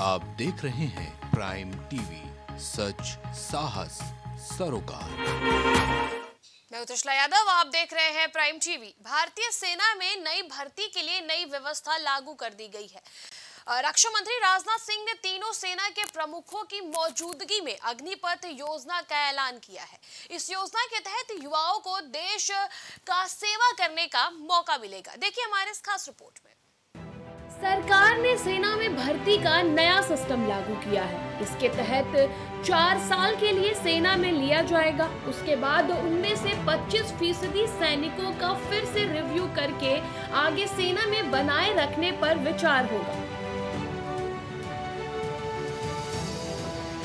आप देख रहे हैं प्राइम टीवी सच, साहस, सरोकार। मैं उतुशला यादव, आप देख रहे हैं प्राइम टीवी भारतीय सेना में नई भर्ती के लिए नई व्यवस्था लागू कर दी गई है। रक्षा मंत्री राजनाथ सिंह ने तीनों सेना के प्रमुखों की मौजूदगी में अग्निपथ योजना का ऐलान किया है। इस योजना के तहत युवाओं को देश का सेवा करने का मौका मिलेगा। देखिए हमारे इस खास रिपोर्ट में। ने सेना में भर्ती का नया सिस्टम लागू किया है। इसके तहत चार साल के लिए सेना में लिया जाएगा। उसके बाद उनमें से 25 फ़ीसदी सैनिकों का फिर से रिव्यू करके आगे सेना में बनाए रखने पर विचार होगा।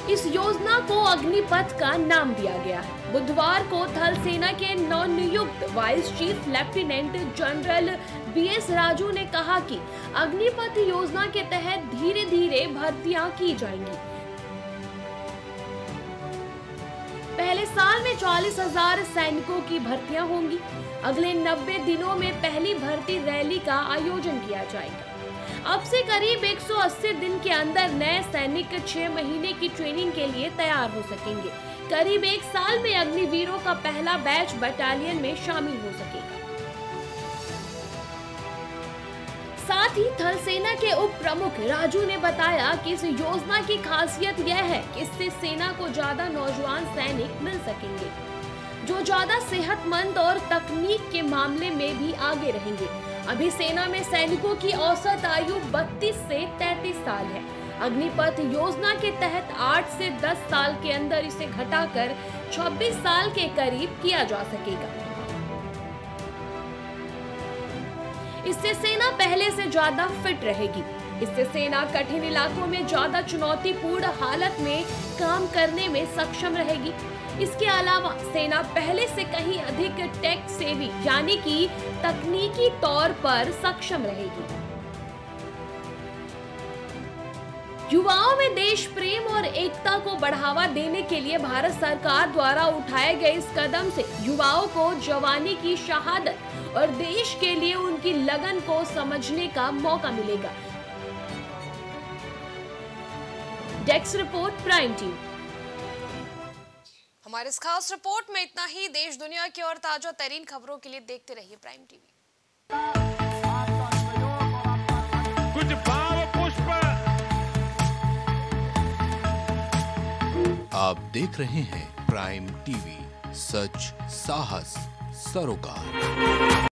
इस योजना को अग्निपथ का नाम दिया गया। है बुधवार को थल सेना के नवनियुक्त vice chief lieutenant general B S Raju ने कहा कि अग्निपथ योजना के तहत धीरे धीरे भर्तियाँ की जाएँगी। पहले साल में चालीस हज़ार सैनिकों की भर्तियाँ होंगी। अगले 90 दिनों में पहली भर्ती रैली का आयोजन किया जाएगा। अब से करीब 180 दिन के अंदर नए सैनिक छह महीने की ट्रेनिंग के लिए तैयार हो सकेंगे। करीब एक साल में अग्निवीरों का पहला बैच बटालियन में शामिल हो सकेगा। साथ ही थल सेना के उप प्रमुख राजू ने बताया कि इस योजना की खासियत यह है कि इससे सेना को ज़्यादा नौजवान सैनिक मिल सकेंगे, जो ज़्यादा सेहतमंद और तकनीक के मामले में भी आगे रहेंगे। अभी सेना में सैनिकों की औसत आयु 32 से 33 साल है। अग्निपथ योजना के तहत 8 से 10 साल के अंदर इसे घटाकर 26 साल के करीब किया जा सकेगा। इससे सेना पहले से ज़्यादा फिट रहेगी। इससे सेना कठिन इलाकों में ज़्यादा चुनौतीपूर्ण हालत में काम करने में सक्षम रहेगी। इसके अलावा सेना पहले से कहीं अधिक टेक सेवी यानी कि तकनीकी तौर पर सक्षम रहेगी। युवाओं में देश प्रेम और एकता को बढ़ावा देने के लिए भारत सरकार द्वारा उठाए गए इस कदम से युवाओं को जवानी की शहादत और देश के लिए उनकी लगन को समझने का मौका मिलेगा। डेस्क रिपोर्ट प्राइम टीवी हमारे इस खास रिपोर्ट में इतना ही। देश दुनिया की और ताज़ा तरीन खबरों के लिए देखते रहिए प्राइम टीवी कुछ भाव पुष्प। आप देख रहे हैं प्राइम टीवी सच साहस सरोकार।